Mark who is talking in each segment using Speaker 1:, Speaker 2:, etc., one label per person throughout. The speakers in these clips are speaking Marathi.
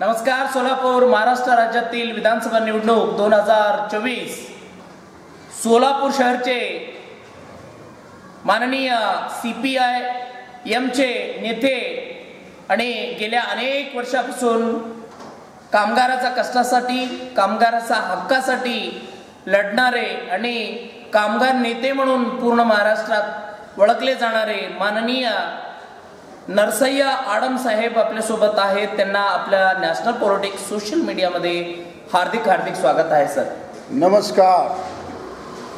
Speaker 1: नमस्कार सोलापूर महाराष्ट्र राज्यातील विधानसभा निवडणूक दोन हजार चोवीस. सोलापूर शहरचे माननीय सी पी आय एमचे नेते आणि गेल्या अनेक वर्षापासून कामगाराचा कष्टासाठी कामगाराचा हक्कासाठी लढणारे आणि कामगार नेते म्हणून पूर्ण महाराष्ट्रात ओळखले जाणारे माननीय नरसय्या आडम साहेब आपल्यासोबत आहेत. त्यांना आपल्या नॅशनल पॉलिटिक्स सोशल मीडियामध्ये हार्दिक हार्दिक स्वागत आहे सर
Speaker 2: नमस्कार.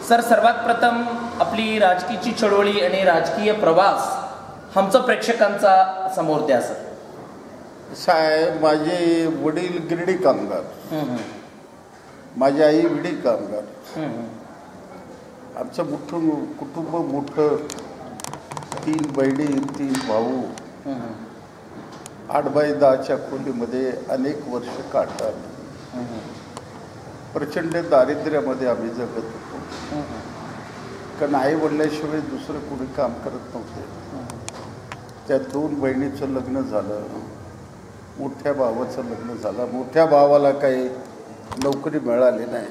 Speaker 1: सर सर्वात प्रथम आपली राजकीयची चळवळी आणि राजकीय प्रवास आमचं प्रेक्षकांचा समोर द्या सर
Speaker 2: साहेब माझे वडील गिरडी कामगार. माझी आई विडी कामगार. आमचं मोठं कुटुंब मोठं तीन बहिणी तीन भाऊ. आठ बाय दहाच्या खोलीमध्ये अनेक वर्ष काढतात. प्रचंड दारिद्र्यामध्ये आम्ही जगत होतो. कारण आई वडिलाशिवाय दुसरं कुणी काम करत नव्हते. त्या दोन बहिणीचं लग्न झालं. मोठ्या भावाचं लग्न झालं. मोठ्या भावाला काही नोकरी मिळाली नाही.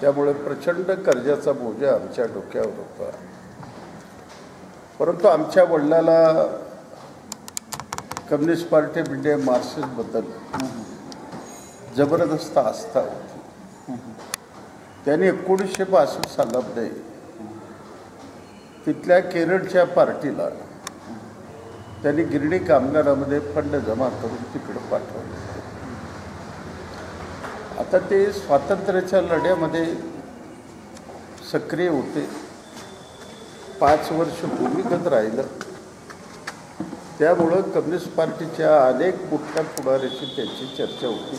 Speaker 2: त्यामुळे प्रचंड कर्जाचा बोजा आमच्या डोक्यावर होता. परंतु आमच्या वडिलाला कम्युनिस्ट पार्टी ऑफ इंडिया मार्क्सिस्टबद्दल जबरदस्त आस्था होती. त्यांनी एकोणीसशे बासष्ट सालामध्ये तिथल्या केरळच्या पार्टीला त्यांनी गिरणी कामगारामध्ये फंड जमा करून तिकडं पाठवले. आता ते स्वातंत्र्याच्या लढ्यामध्ये सक्रिय होते. पाच वर्ष भूमिगत राहिलं. त्यामुळं कम्युनिस्ट पार्टीच्या अनेक मोठ्या पुढाऱ्याची त्याची चर्चा होती.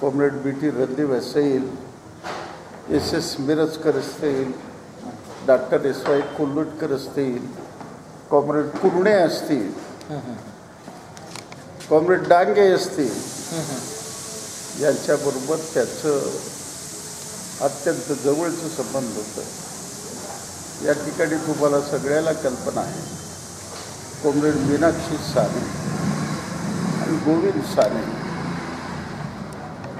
Speaker 2: कॉम्रेड बी टी रणदीप असेल एस एस मिरजकर असतील डॉक्टर एस वाय कोल्हटकर असतील कॉम्रेड कुरणे असतील कॉम्रेड डांगे असतील यांच्याबरोबर त्याचं अत्यंत जवळचं संबंध होतं. या ठिकाणी तुम्हाला सगळ्याला कल्पना आहे. कॉम्रेड मीनाक्षी साने आणि गोविंद साने.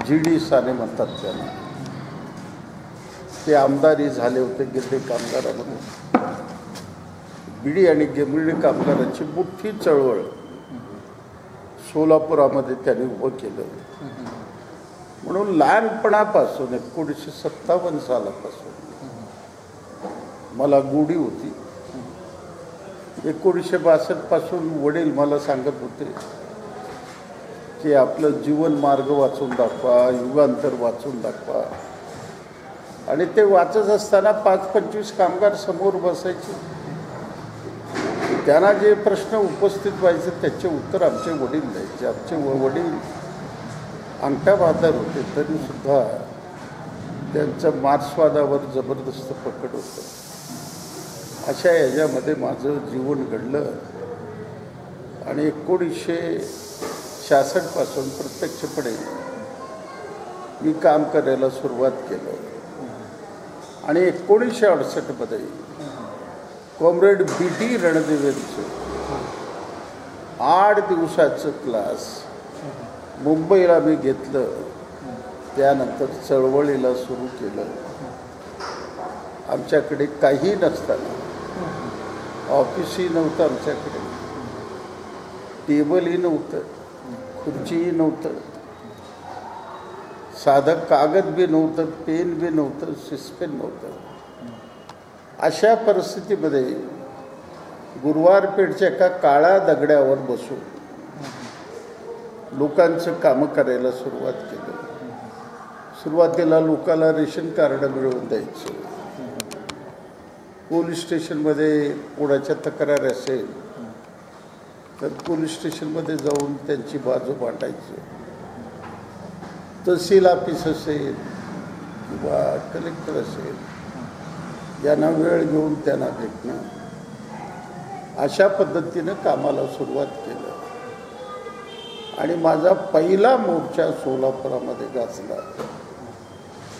Speaker 2: जी डी साने म्हणतात त्यांना ते आमदारी झाले होते गिरडे कामगारामध्ये. बिडी आणि गिरडी कामगारांची मोठी चळवळ सोलापुरामध्ये त्यांनी उभं केलं म्हणून लहानपणापासून एकोणीसशे सत्तावन्न सालापासून मला गोडी होती. एकोणीसशे बासष्टपासून वडील मला सांगत होते की आपलं जीवन मार्ग वाचून दाखवा युगांतर वाचून दाखवा. आणि ते वाचत असताना पाच पंचवीस कामगार समोर बसायचे. त्यांना जे प्रश्न उपस्थित व्हायचे त्याचे उत्तर आमचे वडील द्यायचे. आमचे व- वडील अंगठा बहादर होते तरीसुद्धा त्यांचं मार्क्सवादावर जबरदस्त पकड होतं. अशा याच्यामध्ये माझं जीवन घडलं. आणि एकोणीसशे छासष्टपासून प्रत्यक्षपणे मी काम करायला सुरुवात केलं. आणि एकोणीसशे अडुसष्टमध्ये कॉम्रेड बी टी रणदेवेंचं आठ दिवसाचं क्लास मुंबईला मी घेतलं. त्यानंतर चळवळीला सुरू केलं. आमच्याकडे काही नसताना ऑफिसही नव्हतं आमच्याकडे. टेबलही नव्हतं खुर्चीही नव्हतं. साधं कागद बी नव्हतं पेन बी नव्हतं सिस्पेन नव्हतं. अशा परिस्थितीमध्ये गुरुवारपेठच्या एका काळ्या दगड्यावर बसून लोकांचं कामं करायला सुरुवात केली. सुरुवातीला लोकांना रेशन कार्ड मिळवून द्यायचं. पोलीस स्टेशनमध्ये कोणाच्या तक्रार असेल तर पोलीस स्टेशनमध्ये जाऊन त्यांची बाजू मांडायची. तहसील ऑफिस असेल किंवा कलेक्टर असेल यांना वेळ घेऊन त्यांना भेटणं. अशा पद्धतीनं कामाला सुरुवात केलं. आणि माझा पहिला मोर्चा सोलापुरामध्ये गाजला.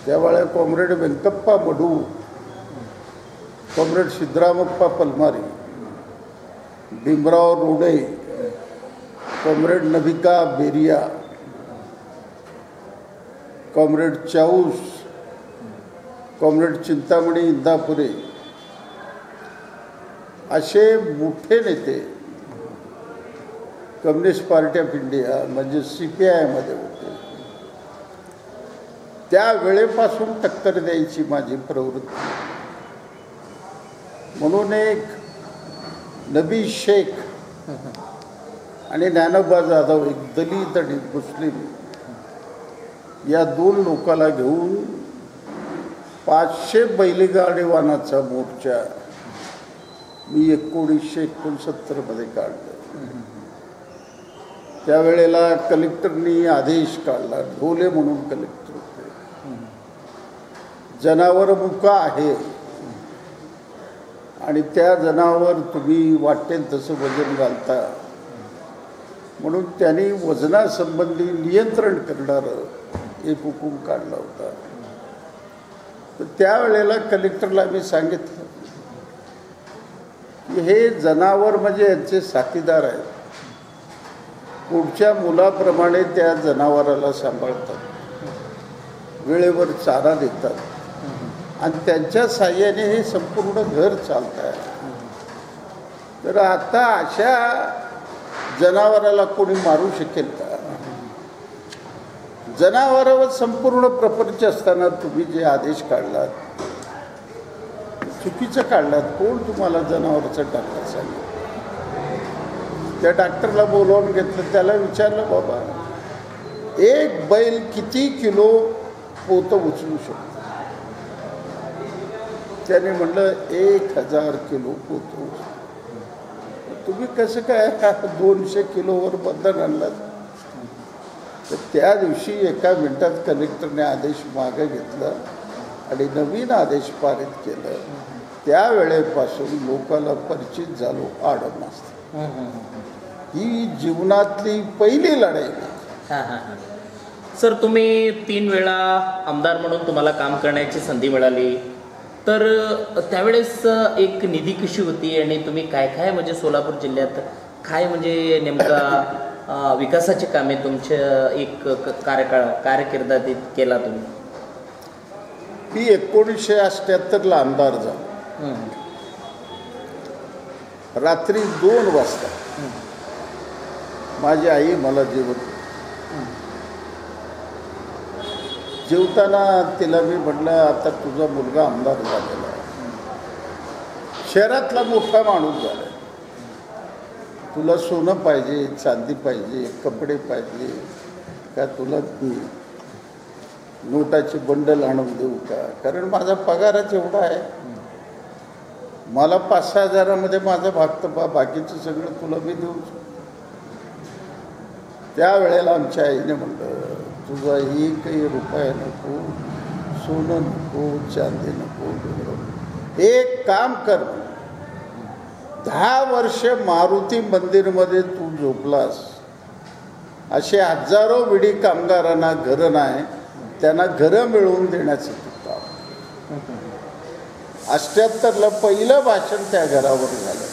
Speaker 2: त्यावेळेला comrade Vyankappa Madu comrade Siddharamappa Palmari Bhimrao Rode comrade Nabhika Beriya comrade Chaus comrade Chintamani Indapure असे मोठे नेते कम्युनिस्ट पार्टी ऑफ इंडिया म्हणजे सी पी आयमध्ये होते. त्या वेळेपासून टक्कर द्यायची माझी प्रवृत्ती. म्हणून एक नबी शेख आणि ज्ञानोबा जाधव एक दलित आणि मुस्लिम या दोन लोकाला घेऊन पाचशे बैलगाडीवानाचा मोर्चा मी एकोणीसशे एकोणसत्तरमध्ये काढलं. त्यावेळेला कलेक्टरनी आदेश काढला ढोले म्हणून कलेक्टर होते. जनावर मुका आहे. आणि त्या जनावर तुम्ही वाटेल तसं वजन घालता. म्हणून त्यांनी वजनासंबंधी नियंत्रण करणारं एक हुकूम काढला होता. तर त्यावेळेला कलेक्टरला मी सांगितलं की हे जनावर म्हणजे यांचे साथीदार आहेत. पुढच्या मुलाप्रमाणे त्या जनावराला सांभाळतात. वेळेवर चारा देतात. आणि त्यांच्या साह्याने हे संपूर्ण घर चालत आहे तर आता अशा जनावराला कोणी मारू शकेल का? जनावरावर संपूर्ण प्रपंच असताना तुम्ही जे आदेश काढलात चुकीचं काढलात कोण तुम्हाला जनावरचं डॉक्टर सांगितलं त्या डॉक्टरला बोलवून घेतलं त्याला विचारलं बाबा एक बैल किती किलो पोतं उचलू शकतो? त्याने म्हणलं एक हजार किलो होतो. तुम्ही कसं काय दोनशे किलोवर बंधन आणलात तर त्या दिवशी एका मिनिटात कलेक्टरने आदेश मागे घेतला आणि नवीन आदेश पारित केलं. त्यावेळेपासून लोकाला परिचित झालो आडम ही जीवनातली पहिली लढाई
Speaker 1: हां हां हां. सर तुम्ही तीन वेळा आमदार म्हणून तुम्हाला काम करण्याची संधी मिळाली. तर त्यावेळेस एक निधी कशी होती आणि तुम्ही काय काय म्हणजे सोलापूर जिल्ह्यात काय म्हणजे नेमका विकासाची कामे तुमच्या एक कार्यकाळ कार्यकिर्दात केला तुम्ही?
Speaker 2: मी एकोणीसशे अठ्ठ्याहत्तरला आमदार झालो. रात्री दोन वाजता माझी आई मला जेवत जेवताना तिला मी म्हटलं आता तुझा मुलगा आमदार झालेला आहे. शहरातला मोठा माणूस झाला तुला सोनं पाहिजे चांदी पाहिजे कपडे पाहिजे का तुला नोटाचे बंडल आणून देऊ का? कारण माझा पगारच एवढा आहे. मला पाच सहा हजारामध्ये माझं भागतं बा बाकीचं सगळं तुला मी देऊ शकतो. त्यावेळेला आमच्या आईने म्हणलं तुझा एकही रुपये नको सोनं नको चांदी नको एक काम कर. दहा वर्ष मारुती मंदिरमध्ये तू झोपलास. असे हजारो विडी कामगारांना घरं नाही त्यांना घरं मिळवून देण्याचं तू काम. अष्ट्याहत्तरला पहिलं भाषण त्या घरावर झालं.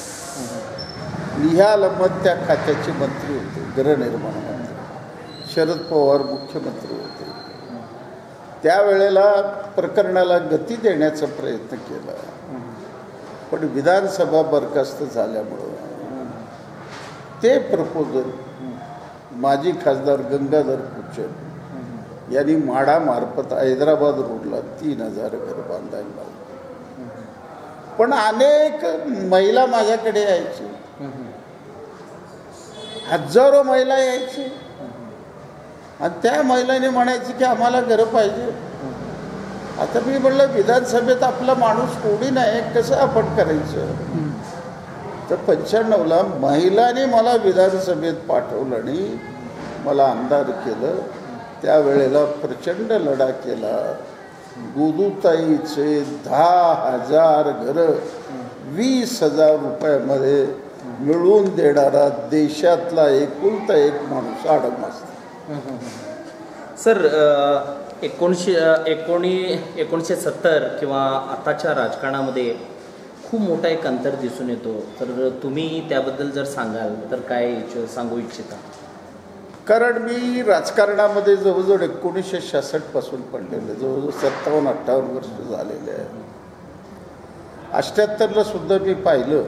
Speaker 2: निहाल अहमद त्या खात्याचे मंत्री होते गृहनिर्माण शरद पवार मुख्यमंत्री होते. त्यावेळेला प्रकरणाला गती देण्याचा प्रयत्न केला. पण विधानसभा बरखास्त झाल्यामुळं ते प्रपोजल माजी खासदार गंगाधर कुचन यांनी माडामार्फत हैदराबाद रोडला तीन हजार घर बांधायला पण अनेक महिला माझ्याकडे यायची. हजारो महिला यायची. आणि त्या महिलांनी म्हणायची की आम्हाला घरं पाहिजे. आता मी म्हणलं विधानसभेत आपला माणूस कोणी नाही कसं आपण करायचं? तर पंच्याण्णवला महिलांनी मला विधानसभेत पाठवलं आणि मला आमदार केलं. त्यावेळेला प्रचंड लढा केला. गोदूताईचे दहा हजार घरं वीस हजार रुपयामध्ये मिळवून देणारा देशातला एकुलता एक माणूस आडम असतो
Speaker 1: सर एकोणीसशे एकोणी एकोणीसशे सत्तर किंवा आताच्या राजकारणामध्ये खूप मोठा एक अंतर दिसून येतो. तर तुम्ही त्याबद्दल जर सांगाल तर काय सांगू इच्छिता?
Speaker 2: कारण मी राजकारणामध्ये जवळजवळ एकोणीसशे छासष्टपासून पडलेलं आहे. जवळजवळ सत्तावन्न अठ्ठावन्न वर्ष झालेले आहे. अष्ट्याहत्तरला सुद्धा मी पाहिलं.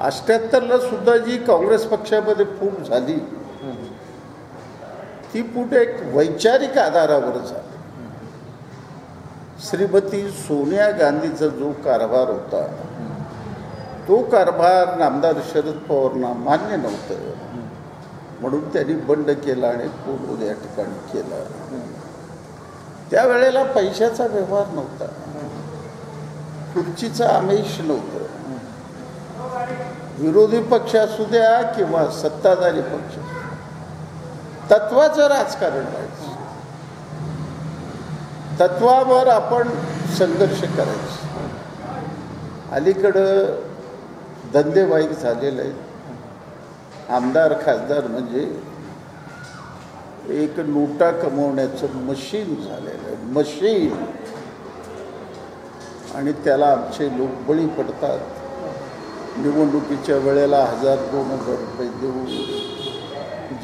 Speaker 2: अष्ट्याहत्तरला सुद्धा जी काँग्रेस पक्षामध्ये फूट झाली ती पुढे एक वैचारिक आधारावर झाली. श्रीमती सोनिया गांधीचा जो कारभार होता तो कारभार नामदार शरद पवारांना मान्य नव्हतं. म्हणून त्यांनी बंड केला आणि पूर्ण या ठिकाणी केला. त्यावेळेला पैशाचा व्यवहार नव्हता. खुर्चीचं आमिष नव्हतं. विरोधी पक्ष असू द्या किंवा सत्ताधारी पक्ष असू द्या. तत्वाचं राजकारण व्हायचं तत्वावर आपण संघर्ष करायचं. अलीकडं धंदेवाईक झालेलं आहे आमदार खासदार म्हणजे एक नोटा कमवण्याचं मशीन झालेलं आहे. मशीन. आणि त्याला आमचे लोक बळी पडतात. निवडणुकीच्या वेळेला हजार दोन हजार रुपये देऊन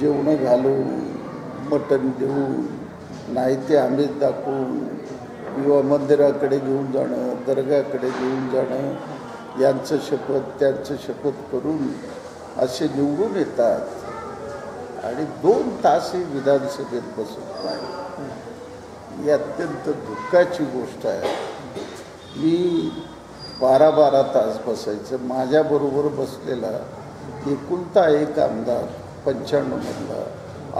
Speaker 2: जेवणं घालून मटण देऊन नाही ते आम्हीच दाखवून किंवा मंदिराकडे घेऊन जाणं दर्गाकडे घेऊन जाणं यांचं शपथ त्यांचं शपथ करून असे निवडून येतात. आणि दोन तासही विधानसभेत बसत नाही. ही अत्यंत दुःखाची गोष्ट आहे. मी बारा बारा तास बसायचं. माझ्याबरोबर बसलेला एकुलता एक आमदार पंच्याण्णवमधला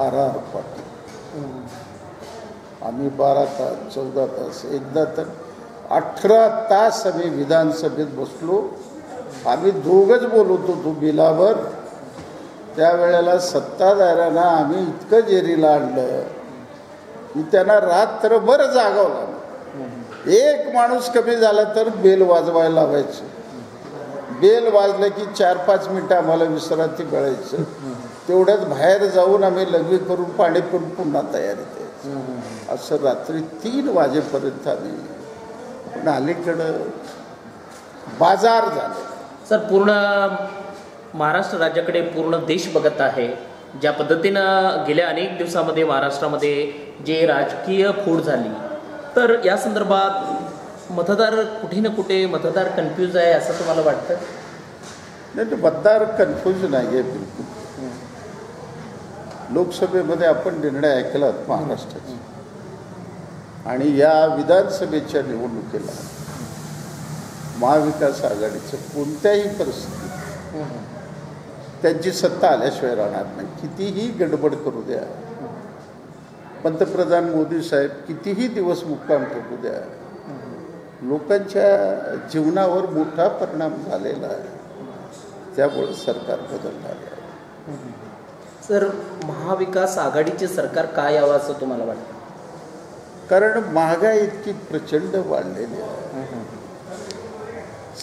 Speaker 2: आर आर पाटील. आम्ही बारा तास चौदा तास एकदा तर अठरा तास आम्ही विधानसभेत बसलो. आम्ही दोघंच बोलत होतो बिलावर. त्यावेळेला सत्ताधाऱ्यांना आम्ही इतकं जेरीला आणलं की त्यांना रात्रभर जागवला एक माणूस कमी झाला तर बेल वाजवायला लावायचं. बेल वाजलं की चार पाच मिनटं आम्हाला विश्रांती मिळायचं. तेवढ्यात बाहेर जाऊन आम्ही लघवी करून पाणी पिऊन पुन्हा तयारी द्यायचं असं रात्री तीन वाजेपर्यंत आम्ही पण अलीकडं बाजार झाले.
Speaker 1: सर पूर्ण महाराष्ट्र राज्याकडे पूर्ण देश बघत आहे. ज्या पद्धतीनं गेल्या अनेक दिवसामध्ये महाराष्ट्रामध्ये जे राजकीय फूट झाली तर या संदर्भात मतदार कुठे ना कुठे मतदार कन्फ्यूज आहे असं तुम्हाला वाटतं?
Speaker 2: नाही मतदार कन्फ्यूज नाही आहे बिलकुल. लोकसभेमध्ये आपण निर्णय ऐकलात महाराष्ट्राचे. आणि या विधानसभेच्या निवडणुकीला महाविकास आघाडीचं कोणत्याही परिस्थितीत त्यांची सत्ता आल्याशिवाय राहणार नाही. कितीही गडबड करू द्या. पंतप्रधान मोदी साहेब कितीही दिवस मुक्काम करू द्या. लोकांच्या जीवनावर मोठा परिणाम झालेला आहे. त्यामुळे सरकार बदलणार आहे.
Speaker 1: सर महाविकास आघाडीचे सरकार काय यावं असं तुम्हाला वाटतं?
Speaker 2: कारण महागाई इतकी प्रचंड वाढलेली आहे.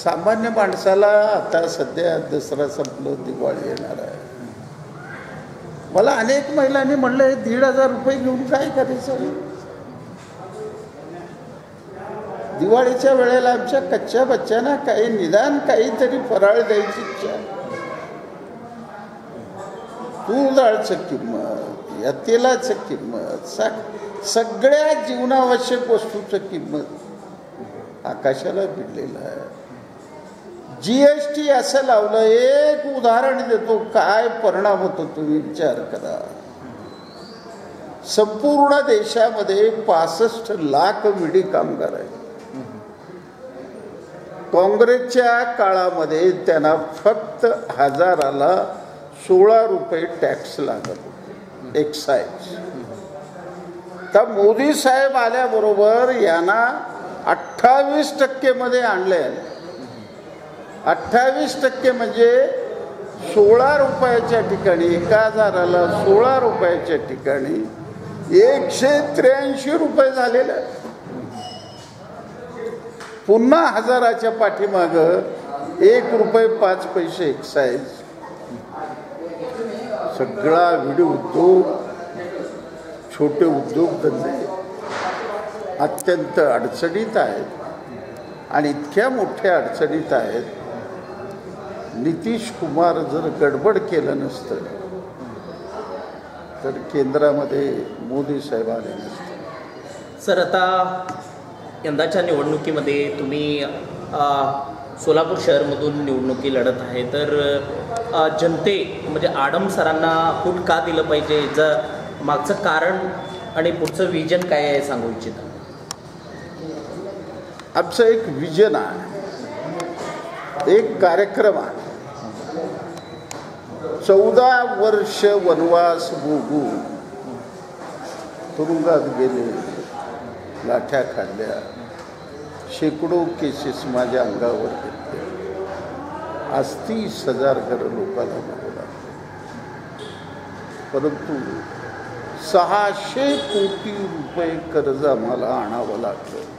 Speaker 2: सामान्य माणसाला आता सध्या दसरा संपलं दिवाळी येणार आहे. मला अनेक महिलांनी म्हणलं हे दीड हजार रुपये घेऊन काय करायचं? दिवाळीच्या वेळेला आमच्या कच्च्या बच्च्यांना काही निदान काहीतरी फराळ द्यायची इच्छा आहे. डाळचं किंमत या तेलाचं किंमत सा सगळ्या जीवनावश्यक वस्तूचं किंमत आकाशाला भिडलेलं आहे जी एस टी असं लावलं एक उदाहरण देतो काय परिणाम होतो तुम्ही विचार करा संपूर्ण देशामध्ये पासष्ट लाख विडी कामगार आहेत काँग्रेसच्या काळामध्ये त्यांना फक्त हजाराला सोळा रुपये टॅक्स लागत होते. एक्साईज तर मोदी साहेब आल्याबरोबर यांना अठ्ठावीस टक्केमध्ये आणले अठ्ठावीस टक्के म्हणजे सोळा रुपयाच्या ठिकाणी एका हजाराला सोळा रुपयाच्या ठिकाणी एकशे त्र्याऐंशी रुपये झालेले. पुन्हा हजाराच्या पाठीमागं एक रुपये पाच पैसे एक्साईज सगळा विडी उद्योग छोटे उद्योगधंदे अत्यंत अडचणीत आहेत. आणि इतक्या मोठ्या अडचणीत आहेत नितीश कुमार जर गडबड केलं नसतं तर केंद्रामध्ये मोदी साहेब आले नसते.
Speaker 1: सर आता यंदाच्या निवडणुकीमध्ये तुम्ही सोलापूर शहरमधून निवडणुकी लढत आहे तर जनते म्हणजे आडम सरांना फूट का दिलं पाहिजे? ज मागचं कारण आणि पुढचं विजन काय आहे सांगू इच्छिता.
Speaker 2: आमचं एक विजन आहे. एक कार्यक्रम आहे. चौदा वर्ष वनवास भोगू. तुरुंगात गेले लाठ्या खाल्ल्या. शेकडो केसेस माझ्या अंगावर घेतल्या आज तीस हजार घरं लोकांना मिळवला परंतु सहाशे कोटी रुपये कर्ज आम्हाला आणावं लागलं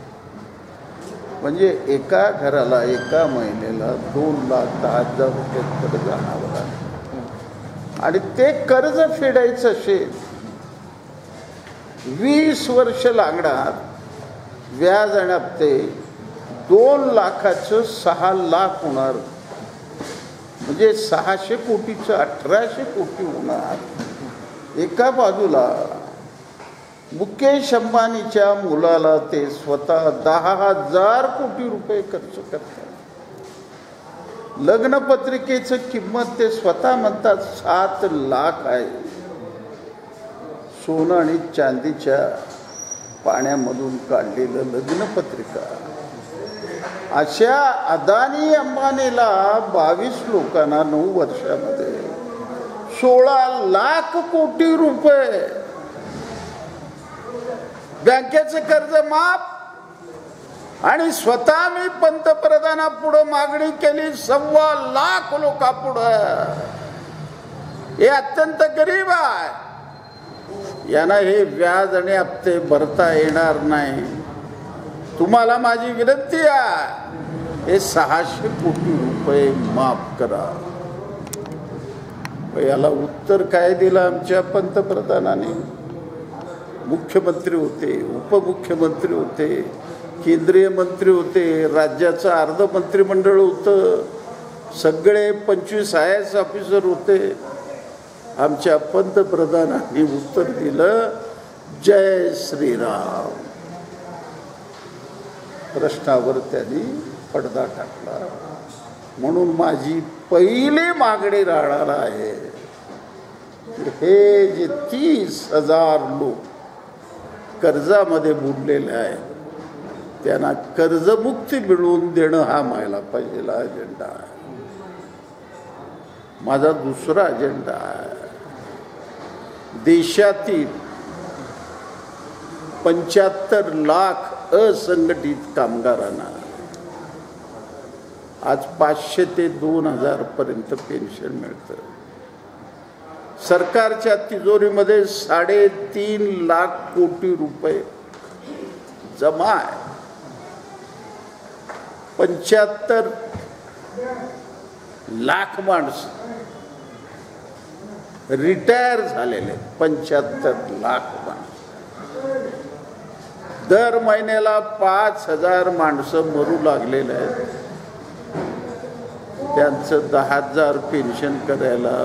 Speaker 2: म्हणजे एका घराला एका महिन्याला दोन लाख दहा हजार रुपये कर्ज आणावं लागलं आणि ते कर्ज फेडायचं असेल वीस वर्ष लागणार व्याज आणि हप्ते दोन लाखाचं सहा लाख होणार. म्हणजे सहाशे कोटीचं अठराशे कोटी होणार. एका बाजूला मुकेश अंबानीच्या मुलाला ते स्वतः दहा हजार कोटी रुपये खर्च करतात. लग्नपत्रिकेचं किंमत ते स्वतः म्हणतात सात लाख आहे. सोनं आणि चांदीच्या पाण्यामधून काढलेलं लग्नपत्रिका. अशा अदानी अंबानीला बावीस लोकांना नऊ वर्षामध्ये. सोळा लाख कोटी रुपये. बँकेचं कर्ज माफ. आणि स्वतः मी पंतप्रधानापुढं मागणी केली सव्वा लाख लोकांपुढं. हे अत्यंत गरीब आहे. यांना हे व्याज आणि हप्ते भरता येणार नाही. तुम्हाला माझी विनंती आहे. हे सहाशे कोटी रुपये माफ करा. याला उत्तर काय दिलं आमच्या पंतप्रधानाने? मुख्यमंत्री होते उपमुख्यमंत्री होते केंद्रीय मंत्री होते राज्याचं अर्ध मंत्रिमंडळ होतं सगळे पंचवीस आय एस ऑफिसर होते. आमच्या पंतप्रधानांनी उत्तर दिलं जय श्रीराम. प्रश्नावर त्यांनी पडदा टाकला. म्हणून माझी पहिली मागणी राहणार आहे हे जे तीस हजार लोक कर्जामध्ये बुडलेले आहेत त्यांना कर्जमुक्ती मिळवून देणं हा मला पहिला अजेंडा आहे. माझा दुसरा अजेंडा आहे. देशातील पंच्याहत्तर लाख असंघटित कामगारांना. आज पाचशे ते दोन हजार पर्यंत पेन्शन मिळतं. सरकारच्या तिजोरीमध्ये साडेतीन लाख कोटी रुपये जमा आहे. पंच्याहत्तर लाख माणसं रिटायर झालेले पंच्याहत्तर लाख माणसं. दर महिन्याला पाच हजार माणसं मरू लागलेले आहेत. त्यांचं दहा हजार पेन्शन करायला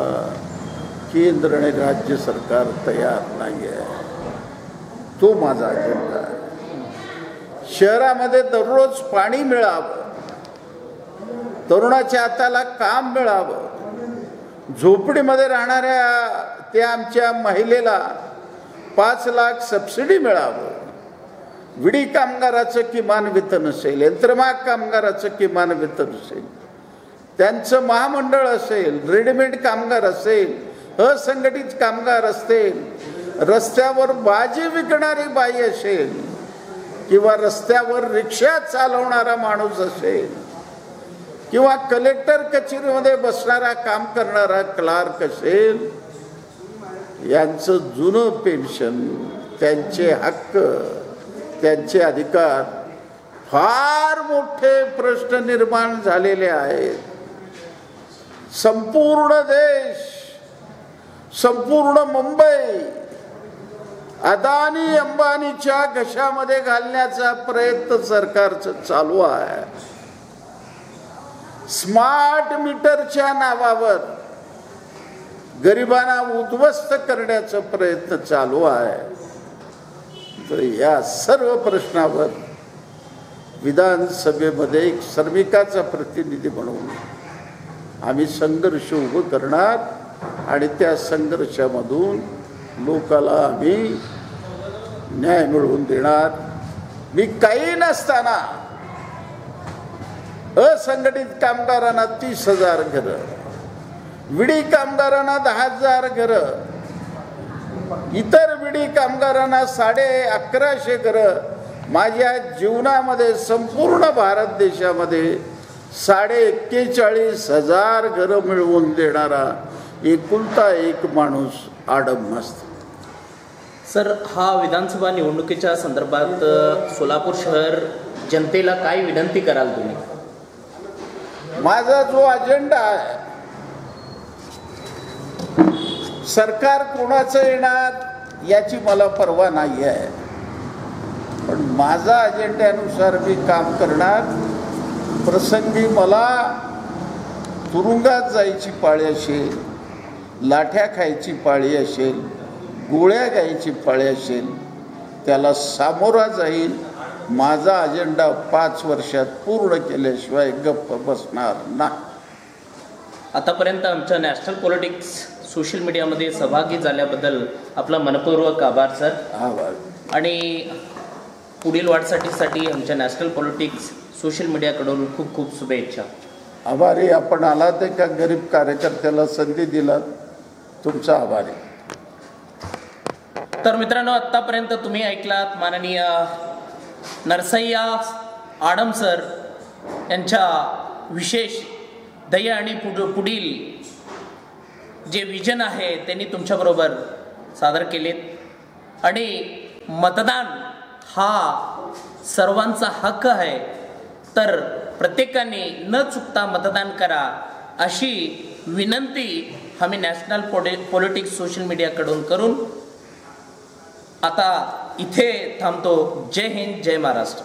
Speaker 2: केंद्र आणि राज्य सरकार तयार नाही आहे तो माझा अजेंडा आहे. शहरामध्ये दररोज पाणी मिळावं. तरुणाच्या हाताला काम मिळावं. झोपडीमध्ये राहणाऱ्या त्या आमच्या महिलेला पाच लाख सबसिडी मिळावं. विडी कामगाराचं किमान वेतन असेल यंत्रमाग कामगाराचं किमान वेतन असेल त्यांचं महामंडळ असेल रेडीमेड कामगार असेल असंघटित कामगार असतील रस्त्यावर बाजी विकणारी बाई असेल किंवा रस्त्यावर रिक्षा चालवणारा माणूस असेल किंवा कलेक्टर कचेरीमध्ये बसणारा काम करणारा क्लार्क असेल यांचं जुनं पेन्शन त्यांचे हक्क त्यांचे अधिकार फार मोठे प्रश्न निर्माण झालेले आहेत. संपूर्ण देश संपूर्ण मुंबई अदानी अंबानीच्या घशामध्ये घालण्याचा प्रयत्न सरकारचं चालू आहे. स्मार्ट मीटरच्या नावावर गरिबांना उद्ध्वस्त करण्याचा प्रयत्न चालू आहे. तर या सर्व प्रश्नावर विधानसभेमध्ये एक श्रमिकाचा प्रतिनिधी म्हणून आम्ही संघर्ष उभं करणार आणि त्या संघर्षामधून लोकाला आम्ही न्याय मिळवून देणार. मी काही नसताना असंघटित कामगारांना तीस हजार घरं विडी कामगारांना दहा हजार घरं इतर विडी कामगारांना साडे अकराशे घरं माझ्या जीवनामध्ये संपूर्ण भारत देशामध्ये साडे एक्केचाळीस हजार घरं मिळवून देणारा एकुलता एक माणूस आडम असतो
Speaker 1: सर हा विधानसभा निवडणुकीच्या संदर्भात सोलापूर शहर जनतेला काय विनंती कराल तुम्ही?
Speaker 2: माझा जो अजेंडा आहे सरकार कोणाचं येणार याची मला पर्वा नाही आहे पण माझा अजेंड्यानुसार मी काम करणार. प्रसंगी मला तुरुंगात जायची पाळी असेल लाठ्या खायची पाळी असेल गोळ्या घ्यायची पाळी असेल त्याला सामोरा जाईल. माझा अजेंडा पाच वर्षात पूर्ण केल्याशिवाय गप्प बसणार नाही.
Speaker 1: आतापर्यंत आमच्या नॅशनल पॉलिटिक्स सोशल मीडियामध्ये सहभागी झाल्याबद्दल आपला मनपूर्वक आभार सर.
Speaker 2: आभार.
Speaker 1: आणि पुढील वाटचालीसाठी आमच्या नॅशनल पॉलिटिक्स सोशल मीडियाकडून खूप खूप शुभेच्छा.
Speaker 2: आभारी आपण आलात एका गरीब कार्यकर्त्याला संधी दिलात. तुमचा आभारी.
Speaker 1: तर मित्रांनो आत्तापर्यंत तुम्ही ऐकलात माननीय नरसय्या आडम सर यांच्या विशेष ध्येय आणि पुढ पुढील जे विजन आहे त्यांनी तुमच्याबरोबर सादर केलेत. आणि मतदान हा सर्वांचा हक्क आहे. तर प्रत्येकाने न चुकता मतदान करा अशी विनंती आम्ही नॅशनल पोडे पॉलिटिक्स सोशल मीडियाकडून करून आता इथे थांबतो. जय हिंद जय महाराष्ट्र.